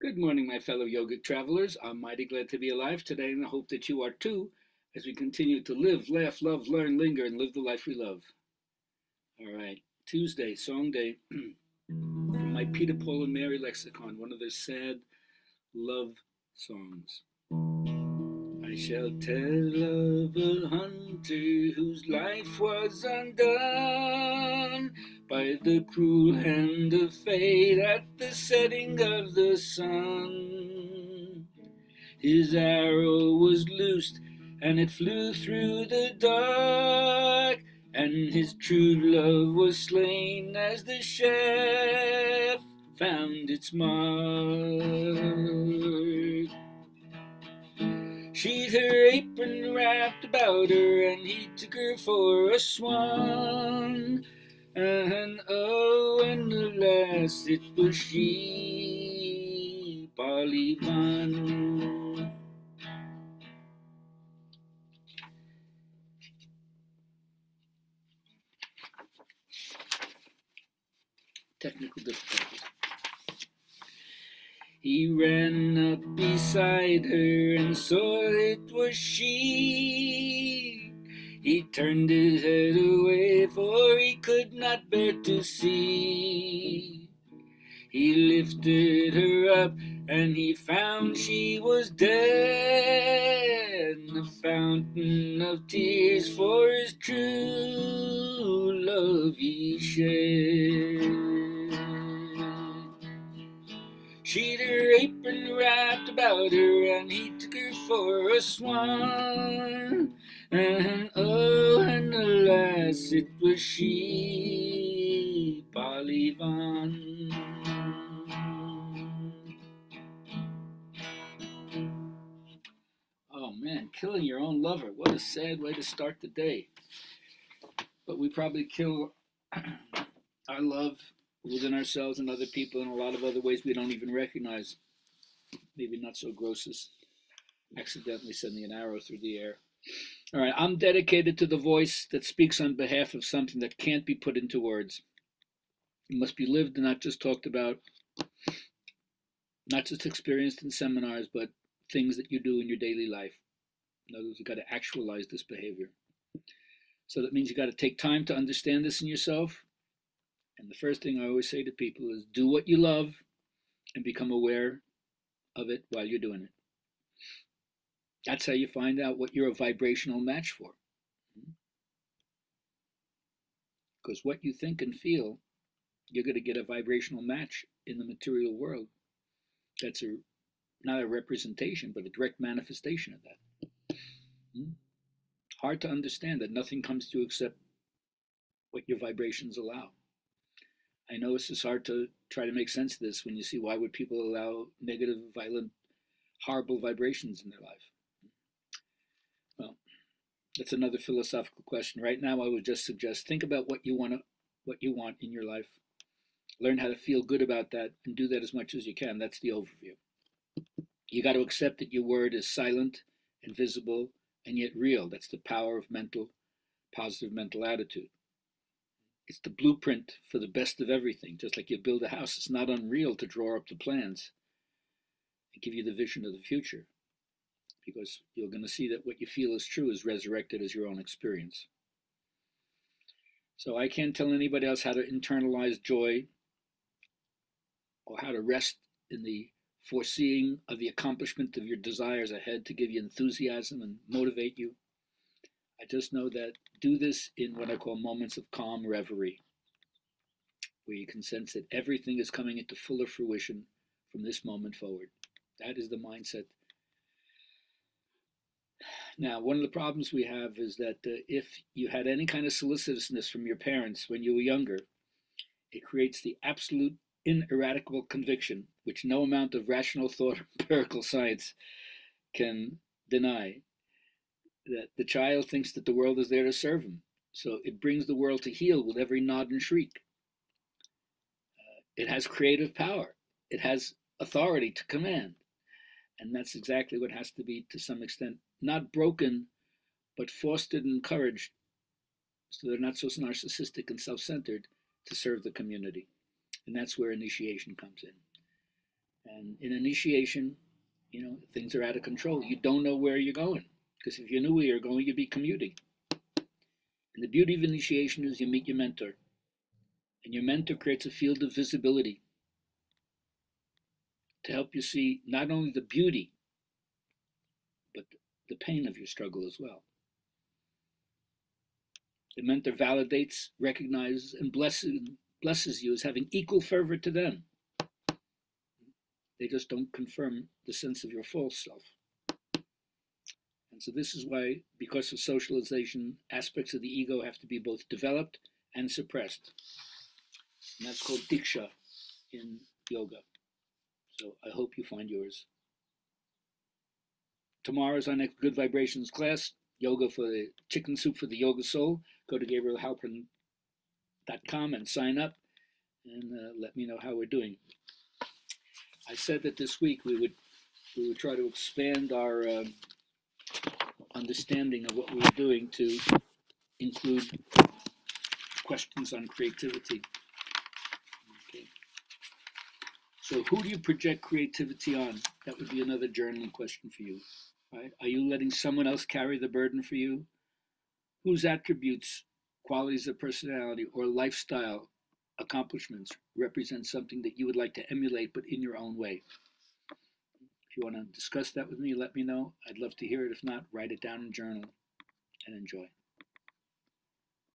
Good morning, my fellow yogic travelers. I'm mighty glad to be alive today, and I hope that you are too, as we continue to live, laugh, love, learn, linger, and live the life we love. All right, Tuesday, Song Day, from my Peter, Paul, and Mary lexicon, one of their sad love songs. I shall tell of a hunter whose life was undone by the cruel hand of fate at the setting of the sun. His arrow was loosed and it flew through the dark, and his true love was slain as the shaft found its mark. She'd her apron wrapped about her, and he took her for a swan. And oh, and alas, it was she, Polly Von. Technical difficulties. He ran up beside her and saw it was she. He turned his head away, for he could not bear to see. He lifted her up, and he found she was dead. A fountain of tears for his true love he shed. She'd her apron wrapped about her, and he took her for a swan. And oh, and alas, it was she, Polly Von. Oh man, killing your own lover. What a sad way to start the day. But we probably kill our love within ourselves and other people in a lot of other ways we don't even recognize. Maybe not so gross as accidentally sending an arrow through the air. All right, I'm dedicated to the voice that speaks on behalf of something that can't be put into words. It must be lived and not just talked about, not just experienced in seminars, but things that you do in your daily life. In other words, you've got to actualize this behavior. So that means you've got to take time to understand this in yourself. And the first thing I always say to people is do what you love and become aware of it while you're doing it. That's how you find out what you're a vibrational match for. Because what you think and feel, you're going to get a vibrational match in the material world. That's a not a representation, but a direct manifestation of that. Hmm? Hard to understand that nothing comes to you except what your vibrations allow. I know this is hard to try to make sense of this when you see why would people allow negative, violent, horrible vibrations in their life. That's another philosophical question. Right now, I would just suggest think about what you want to, what you want in your life. Learn how to feel good about that, and do that as much as you can. That's the overview. You got to accept that your word is silent, invisible, and yet real. That's the power of mental, positive mental attitude. It's the blueprint for the best of everything. Just like you build a house, it's not unreal to draw up the plans and give you the vision of the future because you're going to see that what you feel is true is resurrected as your own experience. So I can't tell anybody else how to internalize joy or how to rest in the foreseeing of the accomplishment of your desires ahead to give you enthusiasm and motivate you. I just know that do this in what I call moments of calm reverie, where you can sense that everything is coming into fuller fruition from this moment forward. That is the mindset. Now, one of the problems we have is that uh, if you had any kind of solicitousness from your parents when you were younger, it creates the absolute ineradicable conviction, which no amount of rational thought or empirical science can deny, that the child thinks that the world is there to serve him. So it brings the world to heel with every nod and shriek. Uh, it has creative power, it has authority to command. And that's exactly what has to be, to some extent, not broken, but fostered and encouraged so they're not so narcissistic and self centered to serve the community. And that's where initiation comes in. And in initiation, you know, things are out of control. You don't know where you're going. Because if you knew where you're going, you'd be commuting. And the beauty of initiation is you meet your mentor. And your mentor creates a field of visibility to help you see not only the beauty, but the pain of your struggle as well. The mentor validates, recognizes, and blesses, blesses you as having equal fervor to them. They just don't confirm the sense of your false self. And so, this is why, because of socialization, aspects of the ego have to be both developed and suppressed. And that's called diksha in yoga. So, I hope you find yours. Tomorrow is our next Good Vibrations class yoga for the chicken soup for the yoga soul. Go to GabrielHalpern.com and sign up and uh, let me know how we're doing. I said that this week we would we would try to expand our um, understanding of what we were doing to include questions on creativity. So, who do you project creativity on? That would be another journaling question for you. Right? Are you letting someone else carry the burden for you? Whose attributes, qualities of personality, or lifestyle accomplishments represent something that you would like to emulate but in your own way? If you want to discuss that with me, let me know. I'd love to hear it. If not, write it down in journal and enjoy.